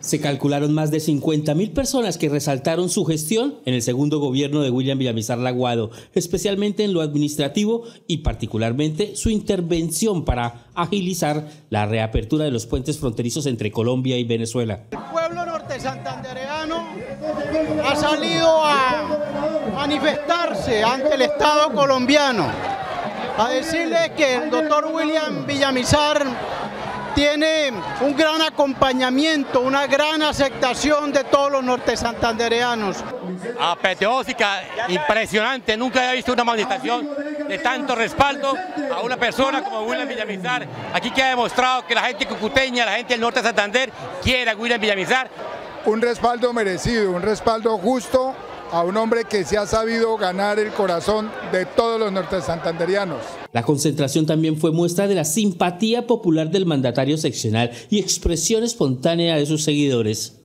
Se calcularon más de 50.000 personas que resaltaron su gestión en el segundo gobierno de William Villamizar Laguado, especialmente en lo administrativo y particularmente su intervención para agilizar la reapertura de los puentes fronterizos entre Colombia y Venezuela. El pueblo norte santandereano ha salido a manifestarse ante el Estado colombiano, a decirle que el doctor William Villamizar tiene un gran acompañamiento, una gran aceptación de todos los norte santandereanos. Apeteósica, impresionante, nunca había visto una manifestación de tanto respaldo a una persona como William Villamizar. Aquí queda demostrado que la gente cucuteña, la gente del norte de Santander quiere a William Villamizar. Un respaldo merecido, un respaldo justo a un hombre que se ha sabido ganar el corazón de todos los norte santanderianos. La concentración también fue muestra de la simpatía popular del mandatario seccional y expresión espontánea de sus seguidores.